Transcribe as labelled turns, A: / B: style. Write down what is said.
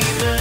A: believe it.